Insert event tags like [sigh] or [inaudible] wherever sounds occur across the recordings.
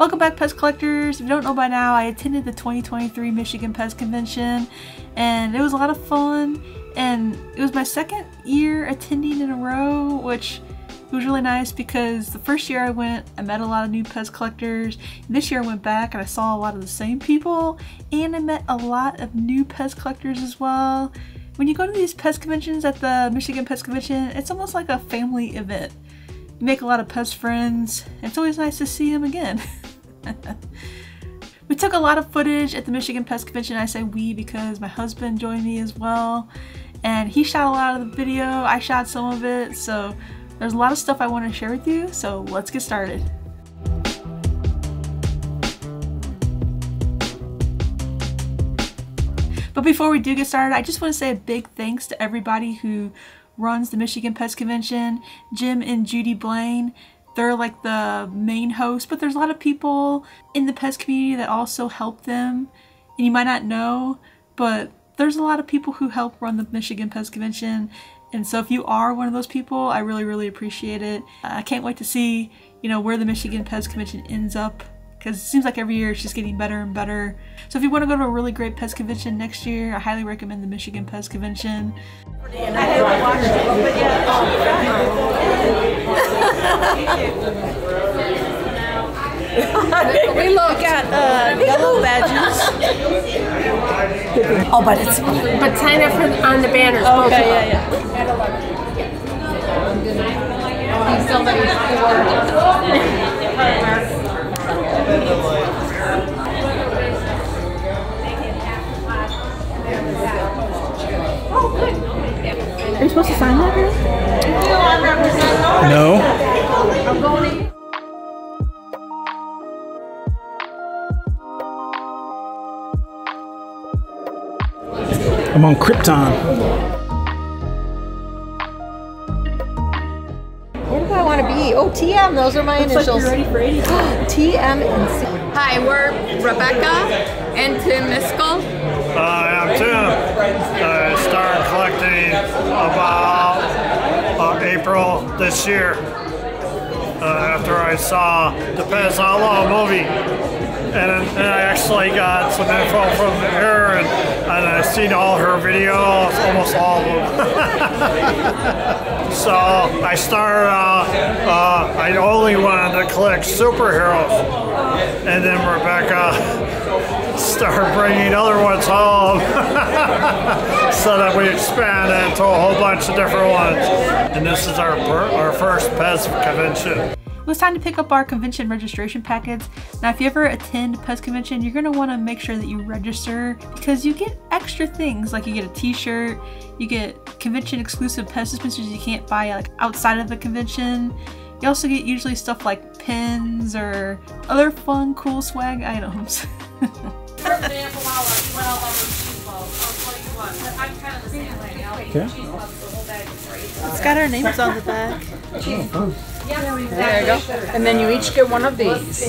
Welcome back Pez Collectors. If you don't know by now, I attended the 2023 Michigan Pez Convention and it was a lot of fun and it was my second year attending in a row which was really nice because the first year I went I met a lot of new Pez collectors this year I went back and I saw a lot of the same people and I met a lot of new Pez collectors as well. When you go to these Pez conventions at the Michigan Pez Convention it's almost like a family event. You make a lot of Pez friends. It's always nice to see them again. [laughs] [laughs] we took a lot of footage at the Michigan Pez Convention. I say we because my husband joined me as well. And he shot a lot of the video. I shot some of it. So there's a lot of stuff I want to share with you. So let's get started. But before we do get started, I just want to say a big thanks to everybody who runs the Michigan Pez Convention, Jim and Judy Blaine they're like the main host, but there's a lot of people in the Pez community that also help them. And you might not know, but there's a lot of people who help run the Michigan Pez Convention. And so if you are one of those people, I really, really appreciate it. I can't wait to see, you know, where the Michigan Pez Convention ends up because it seems like every year it's just getting better and better. So if you want to go to a really great Pez convention next year, I highly recommend the Michigan Pez Convention. I haven't watched it, but yeah. we look at uh, yellow badges. oh, but it's but sign up for, on the banners. Oh, okay, yeah, yeah. Somebody's [laughs] Are you supposed to sign that? No. I'm on Krypton. Do I want to be? Oh, TM. Those are my Looks initials. Like you're ready for TM [gasps] and C. Hi, we're Rebecca and Tim Miskell. Uh, I'm Tim. I started collecting about uh, April this year uh, after I saw the Pez Outlaw movie. And, and I actually got some info from her and, and I've seen all her videos, almost all of them. [laughs] so I started out, uh, I only wanted to collect superheroes. And then Rebecca [laughs] started bringing other ones home [laughs] so that we expand to a whole bunch of different ones. And this is our, our first Pez convention. It was time to pick up our convention registration packets. Now if you ever attend Pez convention, you're going to want to make sure that you register because you get extra things like you get a t-shirt, you get convention exclusive Pez dispensers you can't buy like outside of the convention. You also get usually stuff like pins or other fun cool swag items. For example, how like 12 of cheese balls, or 21. I'm kind of the same way. I'll eat cheese balls the whole bag before I eat. It's got our names on the back. Yeah, There you go. And then you each get one of these.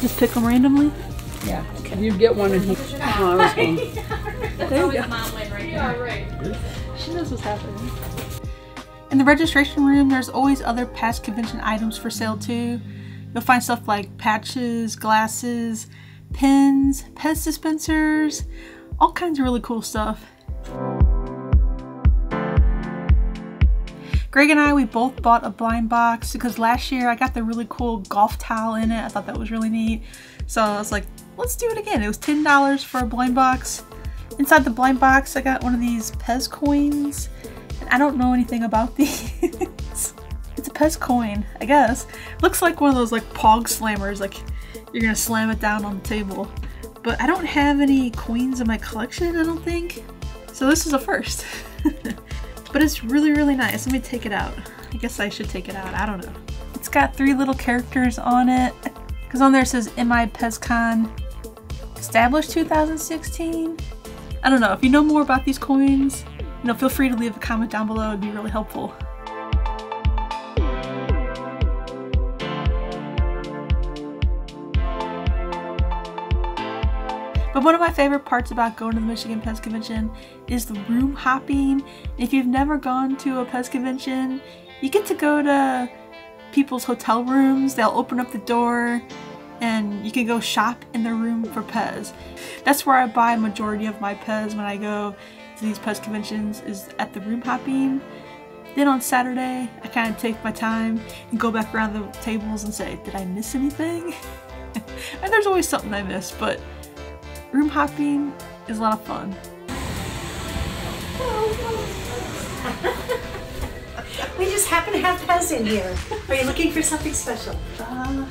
Just pick them randomly. Yeah. You get one and he. Oh, I was going. That's always mom win right Yeah, here. right. She knows what's happening. In the registration room, there's always other past convention items for sale too. You'll find stuff like patches, glasses, pins, Pez dispensers, all kinds of really cool stuff. Greg and I, we both bought a blind box because last year I got the really cool golf towel in it. I thought that was really neat. So I was like, let's do it again. It was $10 for a blind box. Inside the blind box, I got one of these Pez coins. And I don't know anything about [laughs] these. it's a Pez coin, I guess. Looks like one of those like Pog slammers, like you're gonna slam it down on the table. But I don't have any coins in my collection, I don't think. So this is a first. [laughs] but it's really, really nice. Let me take it out. I guess I should take it out. I don't know. It's got three little characters on it. Because on there it says MI PezCon established 2016. I don't know. If you know more about these coins, you know, feel free to leave a comment down below. It'd be really helpful. But one of my favorite parts about going to the Michigan Pez Convention is the room hopping. If you've never gone to a Pez Convention, you get to go to people's hotel rooms. They'll open up the door and you can go shop in the room for Pez. That's where I buy majority of my Pez when I go to these Pez conventions is at the room hopping. Then on Saturday, I kind of take my time and go back around the tables and say, did I miss anything? [laughs] and there's always something I miss, but room hopping is a lot of fun. [laughs] We just happen to have Pez in here. Are you looking for something special? Uh,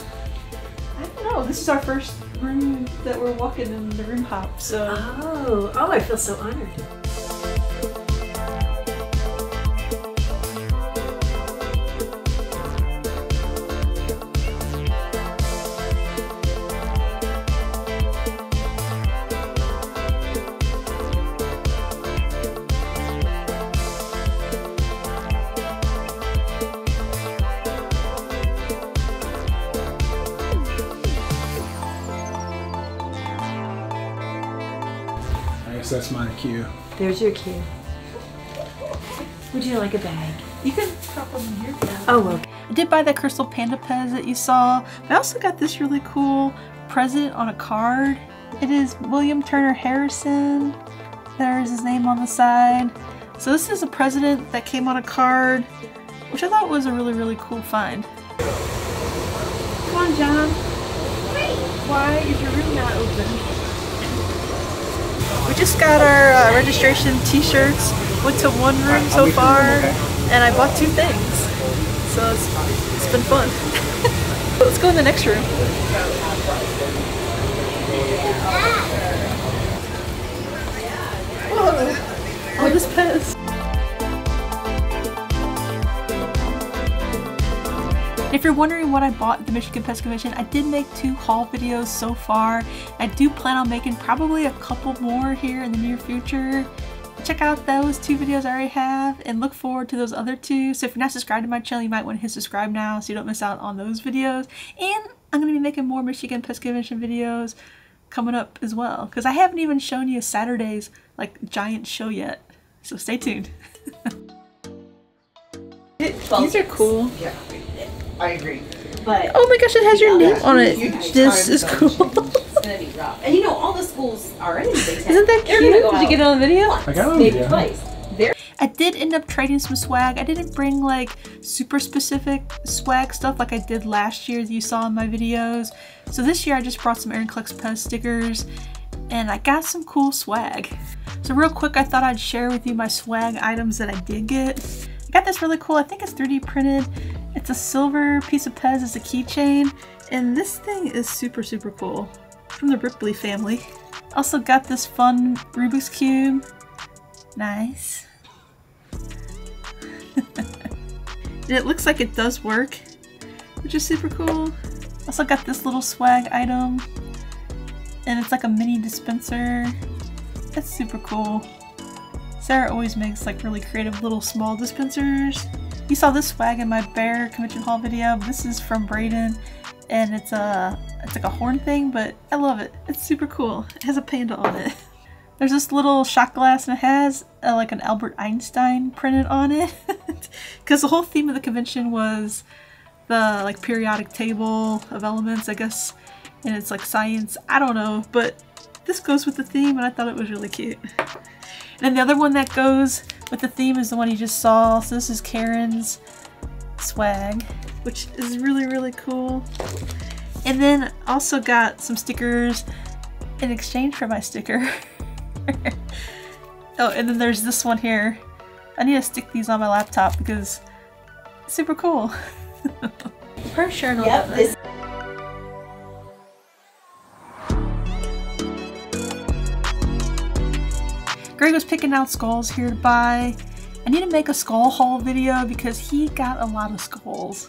I don't know. This is our first room that we're walking in the room hop, so. Oh, oh, I feel so honored. I that's my cue. There's your cue. Would you like a bag? You can drop them in here. Oh, well. I did buy that crystal panda Pez that you saw, but I also got this really cool present on a card. It is William Turner Harrison. There's his name on the side. So this is a president that came on a card, which I thought was a really, really cool find. Come on, John. Why is your room not open? We just got our uh, registration t-shirts. Went to one room so far, and I bought two things. So it's, it's been fun. [laughs] Let's go in the next room. Whoa! Oh, this Pez. If you're wondering what I bought at the Michigan Pez Convention, I did make two haul videos so far. I do plan on making probably a couple more here in the near future. Check out those two videos I already have and look forward to those other two. So if you're not subscribed to my channel, you might want to hit subscribe now so you don't miss out on those videos. And I'm going to be making more Michigan Pez Convention videos coming up as well because I haven't even shown you Saturday's like giant show yet. So stay tuned. [laughs] These are cool. I agree. But Oh my gosh, it has your name on it. Huge This is cool. It's gonna be rough. And you know, all the schools are in Big Ten. Isn't that cute? Did you get it on the video? once, I got it on maybe twice. I did end up trading some swag. I didn't bring like super specific swag stuff like I did last year that you saw in my videos. So this year I just brought some Erin Collects Pez stickers and I got some cool swag. So real quick, I thought I'd share with you my swag items that I did get. I got this really cool, I think it's 3D printed. It's a silver piece of Pez, as a keychain, and this thing is super, super cool. From the Ripley family. Also got this fun Rubik's Cube. Nice. [laughs] it looks like it does work, which is super cool. Also got this little swag item, and it's like a mini dispenser. That's super cool. Sarah always makes like really creative little small dispensers. You saw this swag in my Bear Convention Hall video. This is from Braden, and it's a it's like a horn thing, but I love it. It's super cool. It has a panda on it. [laughs] There's this little shot glass and it has uh, like an Albert Einstein printed on it. [laughs] Because the whole theme of the convention was the like periodic table of elements, I guess. And it's like science. I don't know, but this goes with the theme and I thought it was really cute. And the other one that goes with the theme is the one you just saw. So this is Karen's swag, which is really, really cool. And then also got some stickers in exchange for my sticker. [laughs] oh, and then there's this one here. I need to stick these on my laptop because it's super cool. Pretty sure I know Yep, Greg was picking out skulls here to buy. I need to make a skull haul video because he got a lot of skulls.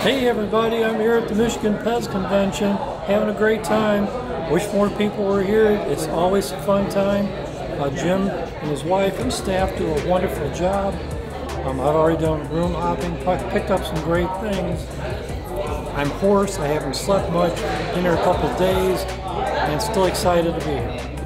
Hey everybody, I'm here at the Michigan Pez Convention, having a great time. Wish more people were here. It's always a fun time. Uh, Jim and his wife and staff do a wonderful job. Um, I've already done room hopping, picked up some great things. I'm hoarse, I haven't slept much, been here a couple days, and still excited to be here.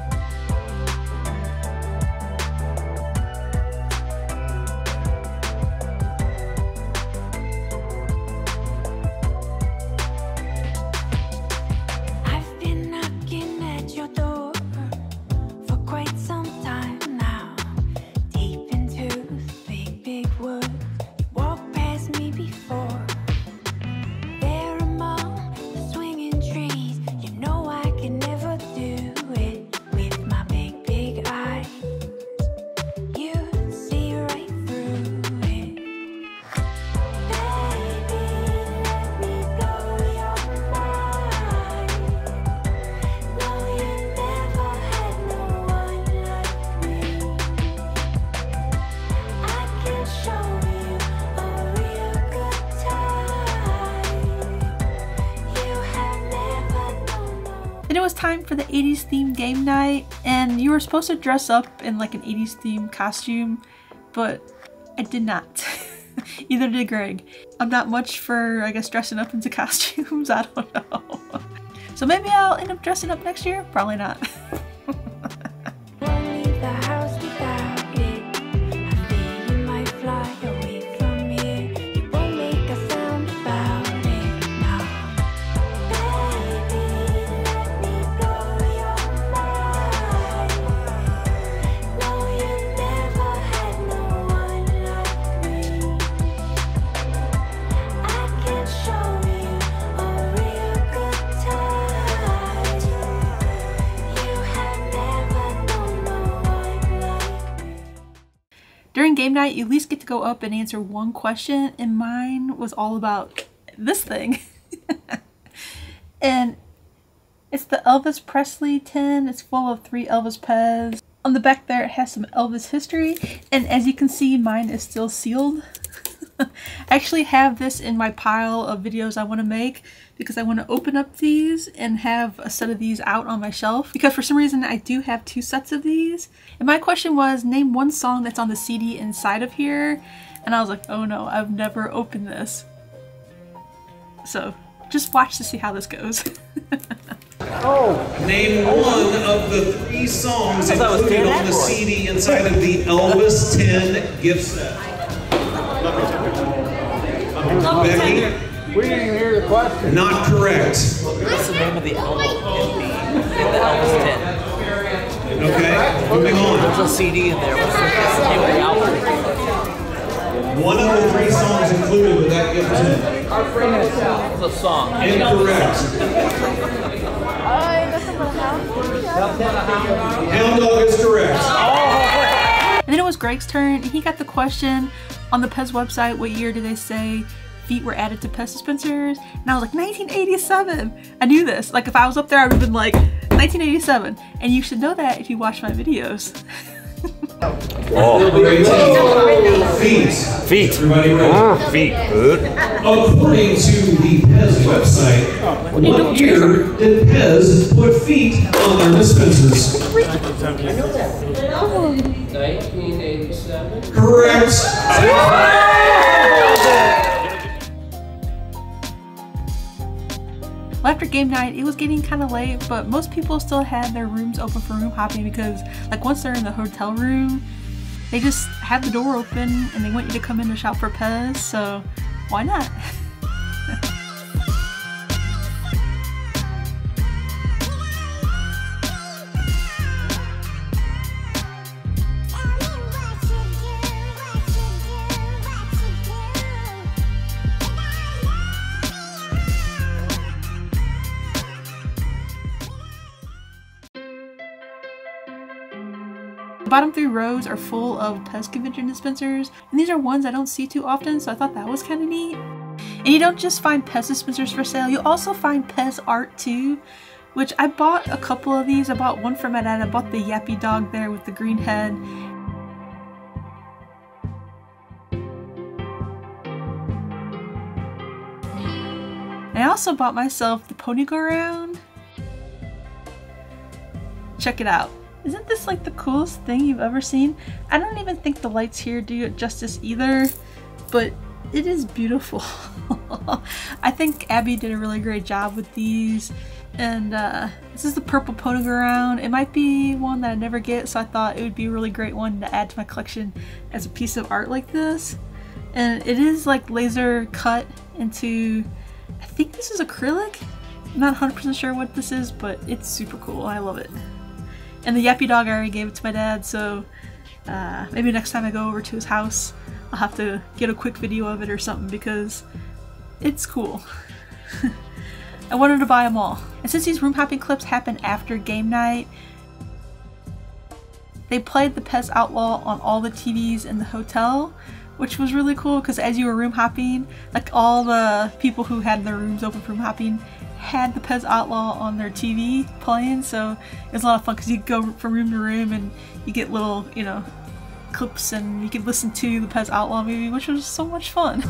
For the 80s themed game night, and you were supposed to dress up in like an 80s themed costume, but I did not. [laughs] Either did Greg. I'm not much for, I guess, dressing up into [laughs] costumes. I don't know. [laughs] So maybe I'll end up dressing up next year? Probably not. During game night, you at least get to go up and answer one question, and mine was all about this thing. [laughs] and it's the Elvis Presley tin. It's full of three Elvis Pez. On the back there, it has some Elvis history, and as you can see, mine is still sealed. I [laughs] actually have this in my pile of videos I want to make because I want to open up these and have a set of these out on my shelf because for some reason I do have two sets of these. And my question was name one song that's on the CD inside of here and I was like oh no I've never opened this. So just watch to see how this goes. [laughs] Oh. Name one of the three songs included on the CD inside of the Elvis 10 gift set. Becky, We didn't hear the question. not correct. What's the name of the album in the, in the Elvis tin? Okay, moving on. There's a CD in there. What's the, name of the album? One of the three songs included with that gift tin. It's a song. Incorrect. Hound dog is correct. And then it was Greg's turn, and he got the question on the Pez website what year do they say feet were added to Pez dispensers? And I was like, 1987! I knew this. Like, if I was up there, I would have been like, 1987. And you should know that if you watch my videos. [laughs] Number 18. Feet. Feet. Everybody ready? Ah, feet. According to the Pez website, what year did Pez put feet on their dispensers? 1987. Correct. After game night, it was getting kind of late, but most people still had their rooms open for room hopping because, like, once they're in the hotel room, they just have the door open and they want you to come in to shop for Pez, so why not? [laughs] bottom three rows are full of Pez convention dispensers, and these are ones I don't see too often, so I thought that was kind of neat. And you don't just find Pez dispensers for sale, you also find Pez art too, which I bought a couple of these. I bought one for my dad, I bought the yappy dog there with the green head. I also bought myself the pony go round. Check it out. Isn't this like the coolest thing you've ever seen? I don't even think the lights here do it justice either, but it is beautiful. [laughs] I think Abby did a really great job with these. And uh, this is the purple ground. It might be one that I never get, so I thought it would be a really great one to add to my collection as a piece of art like this. And it is like laser cut into, I think this is acrylic? I'm not 100% sure what this is, but it's super cool. I love it. And the Yappy dog, I already gave it to my dad, so uh, maybe next time I go over to his house, I'll have to get a quick video of it or something because it's cool. [laughs] I wanted to buy them all. And since these room hopping clips happen after game night, they played the Pez Outlaw on all the TVs in the hotel, which was really cool because as you were room hopping, like all the people who had their rooms open for room hopping had the Pez Outlaw on their TV playing, so it was a lot of fun because you go from room to room and you get little, you know, clips and you could listen to the Pez Outlaw movie, which was so much fun.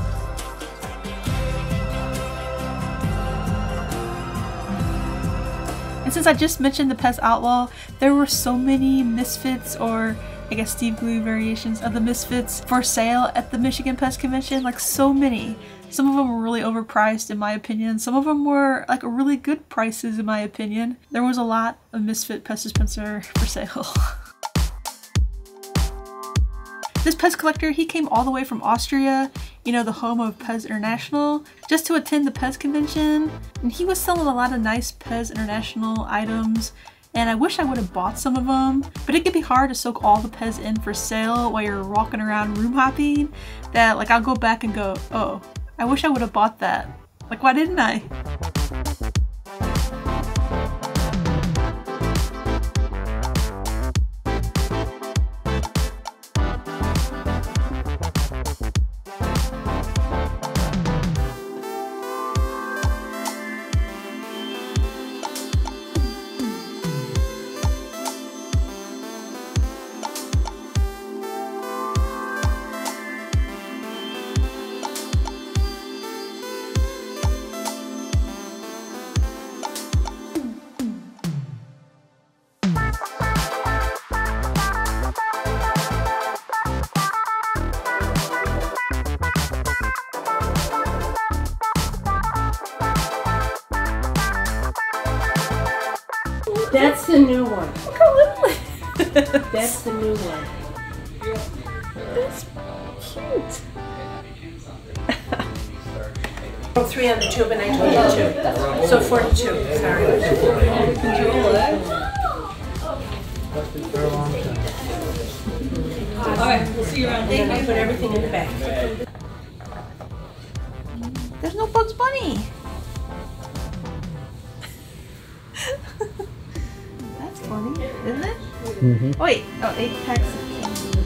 And since I just mentioned the Pez Outlaw, there were so many Misfits or I guess Steve Glew variations of the Misfits for sale at the Michigan Pez Convention, like so many. Some of them were really overpriced in my opinion. Some of them were like really good prices in my opinion. There was a lot of Misfit Pez dispenser for sale. [laughs] This Pez collector, he came all the way from Austria, you know, the home of Pez International, just to attend the Pez convention. And he was selling a lot of nice Pez International items, and I wish I would have bought some of them, but it can be hard to soak all the Pez in for sale while you're walking around room hopping, that like I'll go back and go, oh, I wish I would have bought that. Like, why didn't I? Alright, we'll see you around. Then I put everything in the bag. There's no Bugs Bunny. That's funny, isn't it? Mhm. Oh, wait, oh, eight packs of candy.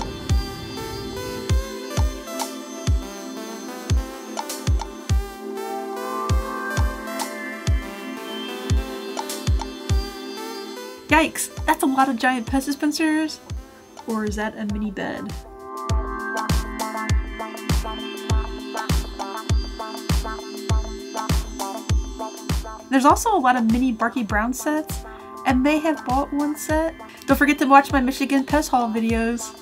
Yikes, that's a lot of giant Pez dispensers. Or is that a mini bed? There's also a lot of mini Barky Brown sets. and may have bought one set. Don't forget to watch my Michigan Pez haul videos.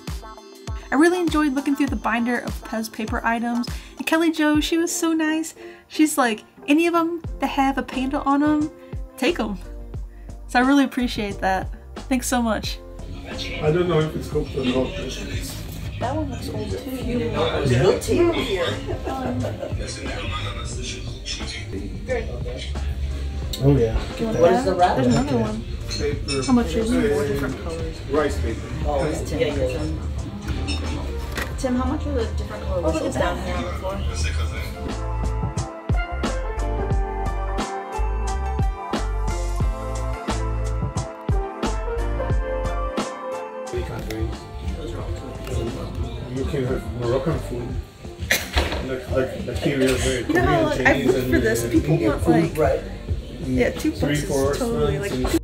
I really enjoyed looking through the binder of Pez paper items. And Kelly Joe, she was so nice. She's like, any of them that have a panda on them, take them. So I really appreciate that. Thanks so much. I don't know if it's cooked or not. That one looks old too. Oh yeah. What is the wrap? There's another one. Paper. How much is it? Four different colors. Rice paper. Oh, it's Tim. Tim, how much are the different color Oh, look whistles down here on the floor? You can have Moroccan food. Like, like, like here we have You know how Korean, like, I've looked and for this. uh, People Indian want food. like in yeah, two three, boxes four totally like. restaurants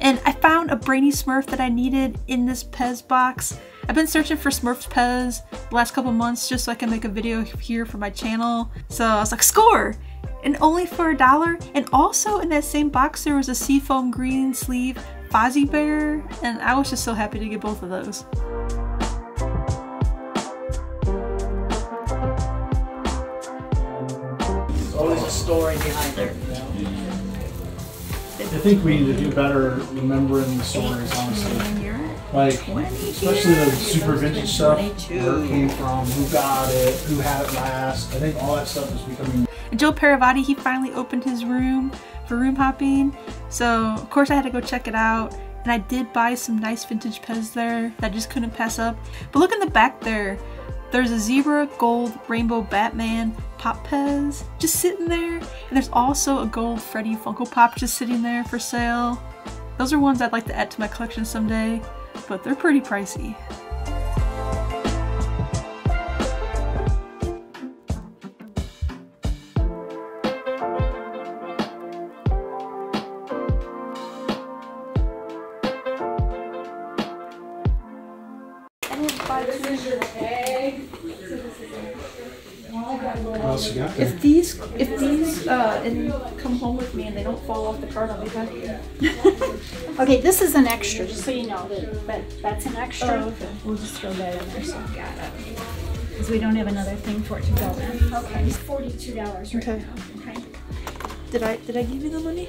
And I found a Brainy Smurf that I needed in this Pez box. I've been searching for Smurfs Pez the last couple months just so I can make a video here for my channel. So I was like, score! And only for a dollar. And also in that same box there was a Seafoam green sleeve Fozzie Bear, and I was just so happy to get both of those. There's always a story behind it. I think we need to do better remembering the stories, honestly. Like, especially the super vintage stuff, where it came from, who got it, who had it last. I think all that stuff is becoming. And Joe Paravati, he finally opened his room for room hopping. So, of course, I had to go check it out. And I did buy some nice vintage Pez there that I just couldn't pass up. But look in the back there. There's a zebra gold rainbow Batman pop Pez just sitting there. And there's also a gold Freddy Funko Pop just sitting there for sale. Those are ones I'd like to add to my collection someday, but they're pretty pricey. If these, if these, uh, and come home with me and they don't fall off the cart, I'll be happy. [laughs] Okay, this is an extra, just so you know, that, that that's an extra. Oh, okay. We'll just throw that in there, so got it. Because we don't have another thing for it to go in. Okay, it's forty-two dollars right Okay. now, okay? Did I, did I give you the money?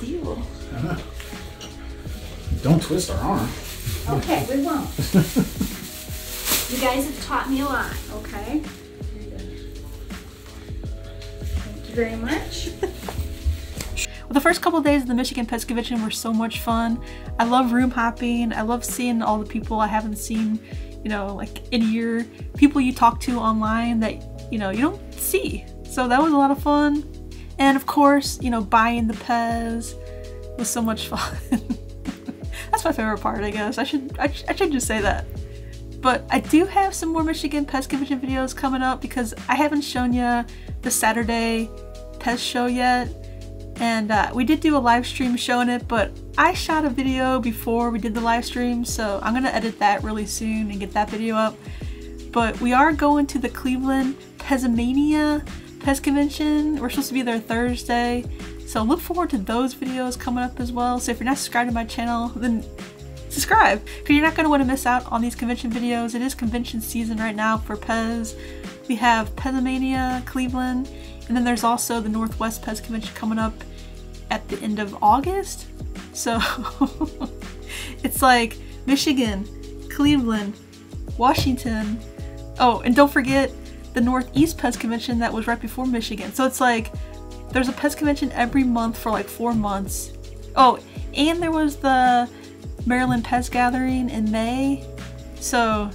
Deal. [laughs] Don't twist our arm. Okay, we won't. [laughs] You guys have taught me a lot, okay? Thank you very much. [laughs] Well, the first couple of days of the Michigan Pez Convention were so much fun. I love room hopping. I love seeing all the people I haven't seen, you know, like in a year. People you talk to online that, you know, you don't see. So that was a lot of fun. And of course, you know, buying the Pez was so much [laughs] fun. That's my favorite part, I guess. I should I, sh- I should just say that. But I do have some more Michigan Pez Convention videos coming up because I haven't shown you the Saturday Pez show yet. And uh, we did do a live stream showing it, but I shot a video before we did the live stream, so I'm gonna edit that really soon and get that video up. But we are going to the Cleveland Pezamania Pez Convention. We're supposed to be there Thursday, so look forward to those videos coming up as well. So if you're not subscribed to my channel, then subscribe because you're not going to want to miss out on these convention videos. It is convention season right now for Pez. We have Pezamania, Cleveland, and then there's also the Northwest Pez Convention coming up at the end of August. So [laughs] it's like Michigan, Cleveland, Washington. Oh, and don't forget the Northeast Pez Convention that was right before Michigan. So it's like there's a Pez Convention every month for like four months. Oh, and there was the Maryland Pez Gathering in May. So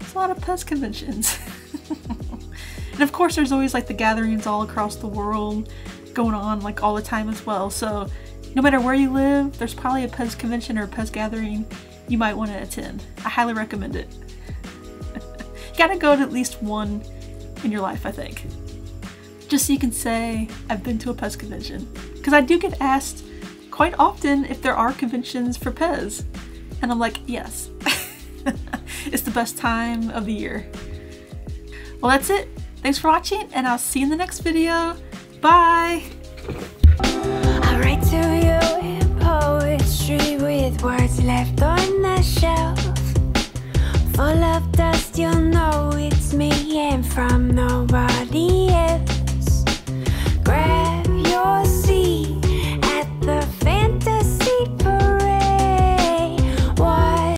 it's a lot of Pez conventions. [laughs] and of course, there's always like the gatherings all across the world going on like all the time as well. So no matter where you live, there's probably a Pez convention or a Pez gathering you might want to attend. I highly recommend it. [laughs] you gotta go to at least one in your life, I think. Just so you can say, I've been to a Pez convention. Because I do get asked quite often if there are conventions for Pez. And I'm like, yes. [laughs] it's the best time of the year. Well, that's it. Thanks for watching, and I'll see you in the next video. Bye! I write to you in poetry with words left on the shelf. Full of dust, you'll know it's me, and from